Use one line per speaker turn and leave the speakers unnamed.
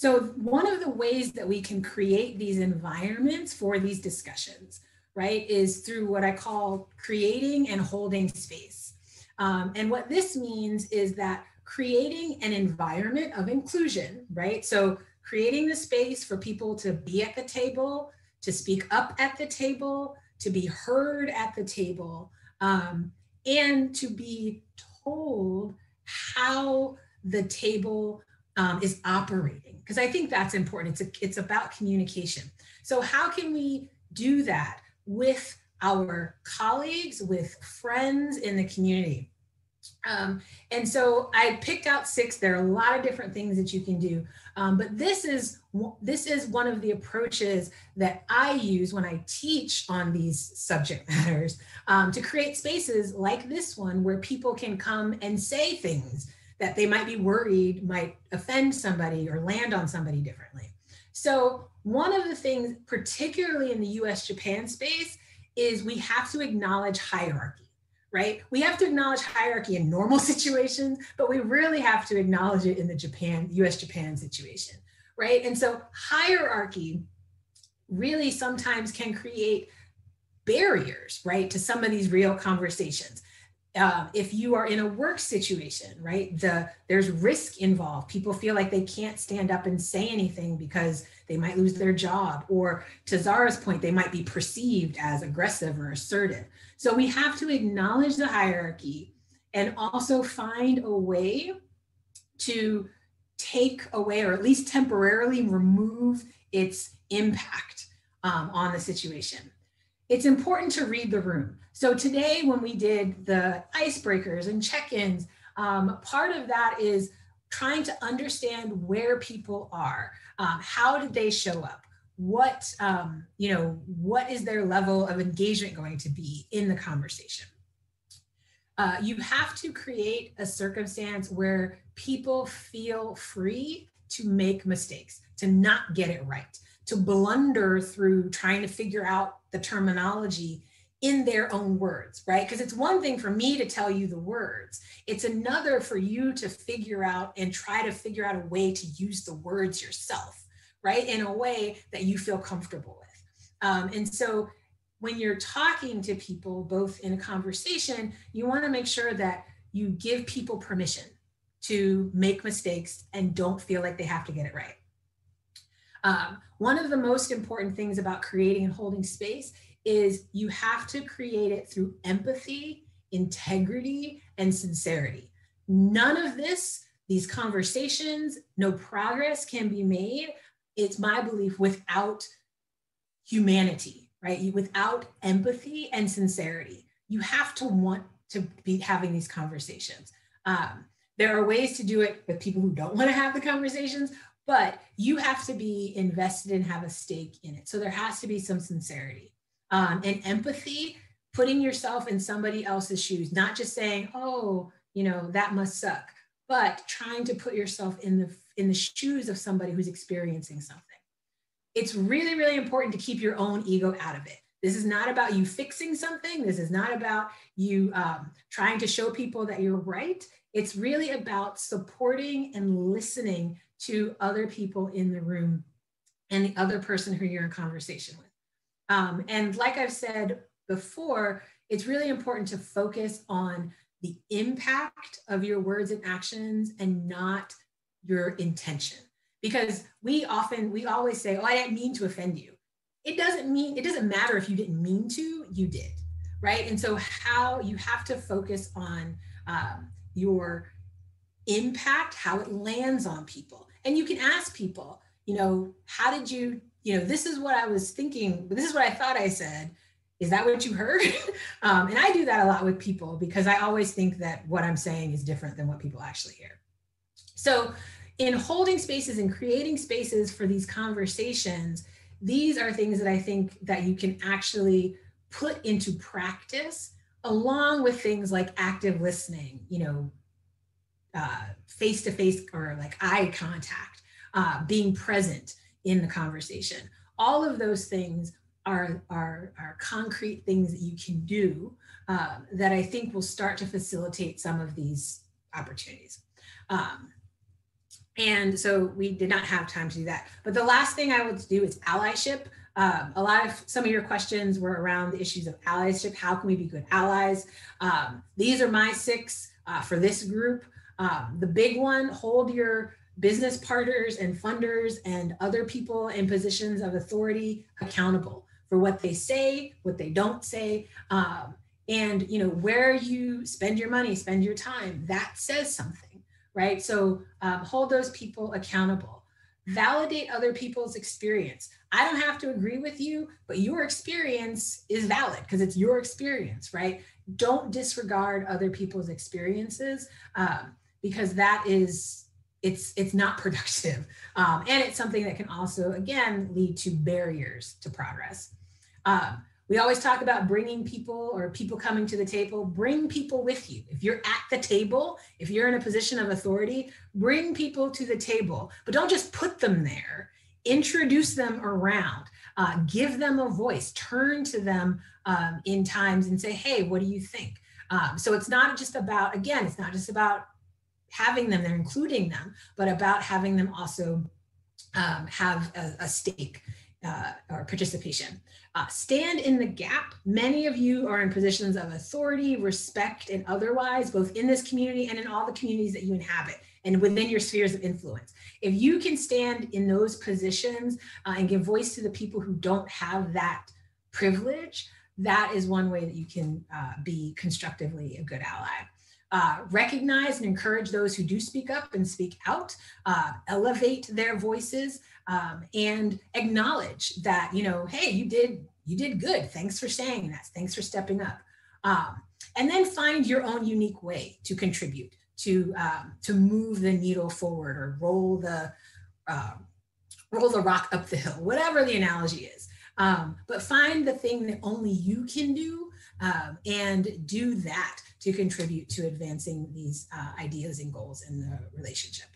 So one of the ways that we can create these environments for these discussions, right, is through what I call creating and holding space. Um, and what this means is that creating an environment of inclusion, right? So creating the space for people to be at the table, to speak up at the table, to be heard at the table, um, and to be told how the table um, is operating because I think that's important. It's a, it's about communication. So how can we do that with our colleagues, with friends in the community? Um, and so I picked out six. There are a lot of different things that you can do, um, but this is this is one of the approaches that I use when I teach on these subject matters um, to create spaces like this one where people can come and say things that they might be worried might offend somebody or land on somebody differently. So, one of the things, particularly in the US Japan space, is we have to acknowledge hierarchy, right? We have to acknowledge hierarchy in normal situations, but we really have to acknowledge it in the Japan, US Japan situation, right? And so, hierarchy really sometimes can create barriers, right, to some of these real conversations uh, if you are in a work situation, right, the there's risk involved. People feel like they can't stand up and say anything because they might lose their job, or to Zara's point, they might be perceived as aggressive or assertive. So we have to acknowledge the hierarchy and also find a way to take away or at least temporarily remove its impact um, on the situation. It's important to read the room. So today, when we did the icebreakers and check-ins, um, part of that is trying to understand where people are. Um, how did they show up? What um, you know? What is their level of engagement going to be in the conversation? Uh, you have to create a circumstance where people feel free to make mistakes, to not get it right, to blunder through trying to figure out the terminology in their own words, right? Because it's one thing for me to tell you the words, it's another for you to figure out and try to figure out a way to use the words yourself, right? In a way that you feel comfortable with. Um, and so when you're talking to people, both in a conversation, you want to make sure that you give people permission to make mistakes and don't feel like they have to get it right. Um, one of the most important things about creating and holding space is you have to create it through empathy, integrity, and sincerity. None of this, these conversations, no progress can be made, it's my belief, without humanity, right? Without empathy and sincerity. You have to want to be having these conversations. Um, there are ways to do it with people who don't want to have the conversations, but you have to be invested and have a stake in it. So there has to be some sincerity um, and empathy, putting yourself in somebody else's shoes, not just saying, oh, you know, that must suck, but trying to put yourself in the in the shoes of somebody who's experiencing something. It's really, really important to keep your own ego out of it. This is not about you fixing something. This is not about you um, trying to show people that you're right. It's really about supporting and listening to other people in the room and the other person who you're in conversation with. Um, and like I've said before, it's really important to focus on the impact of your words and actions and not your intention. Because we often, we always say, oh, I didn't mean to offend you. It doesn't mean, it doesn't matter if you didn't mean to, you did, right? And so, how you have to focus on um, your impact, how it lands on people. And you can ask people, you know, how did you you know, this is what I was thinking, this is what I thought I said. Is that what you heard? um, and I do that a lot with people because I always think that what I'm saying is different than what people actually hear. So, in holding spaces and creating spaces for these conversations, these are things that I think that you can actually put into practice along with things like active listening, you know, face to face or like eye contact, uh, being present, in the conversation. All of those things are, are, are concrete things that you can do uh, that I think will start to facilitate some of these opportunities. Um, and so we did not have time to do that. But the last thing I would do is allyship. Um, a lot of some of your questions were around the issues of allyship. How can we be good allies? Um, these are my six uh, for this group. Um, the big one, hold your business partners and funders and other people in positions of authority accountable for what they say, what they don't say, um, and you know where you spend your money, spend your time. That says something, right? So um, hold those people accountable. Validate other people's experience. I don't have to agree with you, but your experience is valid because it's your experience, right? Don't disregard other people's experiences um, because that is it's it's not productive um, and it's something that can also again lead to barriers to progress um, we always talk about bringing people or people coming to the table. Bring people with you. If you're at the table if you're in a position of authority bring people to the table. But don't just put them there. Introduce them around. Uh, give them a voice. Turn to them um, in times and say hey what do you think? Um, so it's not just about again it's not just about having them there, including them, but about having them also um, have a, a stake uh, or participation. Uh, stand in the gap. Many of you are in positions of authority, respect, and otherwise, both in this community and in all the communities that you inhabit and within your spheres of influence. If you can stand in those positions uh, and give voice to the people who don't have that privilege, that is one way that you can uh, be constructively a good ally uh, recognize and encourage those who do speak up and speak out, uh, elevate their voices, um, and acknowledge that you know, hey, you did you did good. Thanks for saying that. Thanks for stepping up. Um, and then find your own unique way to contribute to um, to move the needle forward or roll the uh, roll the rock up the hill, whatever the analogy is. Um, but find the thing that only you can do um, and do that to contribute to advancing these uh, ideas and goals in the relationship.